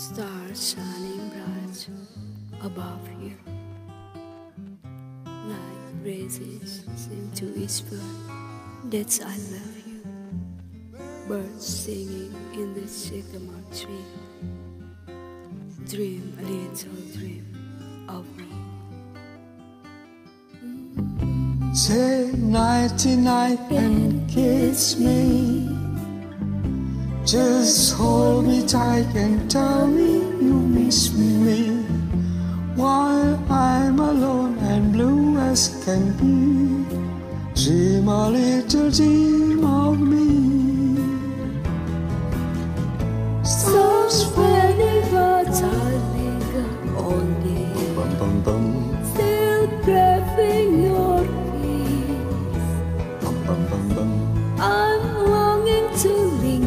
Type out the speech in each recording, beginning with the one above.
Stars shining bright above you, like breezes seem to whisper that I love you. Birds singing in the sycamore tree. Dream a little dream of me. Say nighty night and kiss me. Just hold me tight and tell me you miss me while I'm alone and blue as can be. Dream a little dream of me. Stars but I linger on the Bum bum bum Still craving your bum. I'm longing to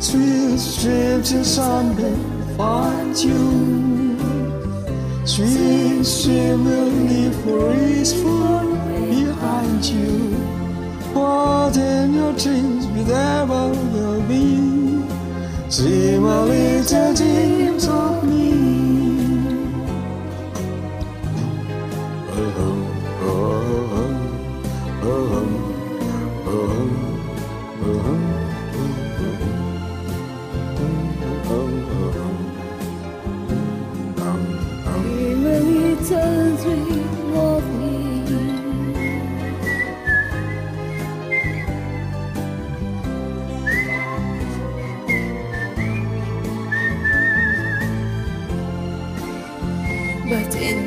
Sweet dreams in someday find you. Sweet dream will leave behind you. What in your dreams, whatever they'll be. Dream a little dreams of me. Oh, oh, oh, oh, oh, oh, oh. Dream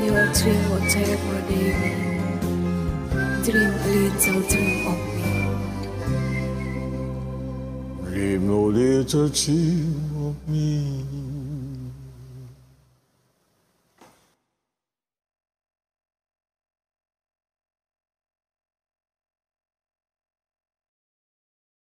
your dream, whatever they be, dream a little dream of me. Dream no little dream of me.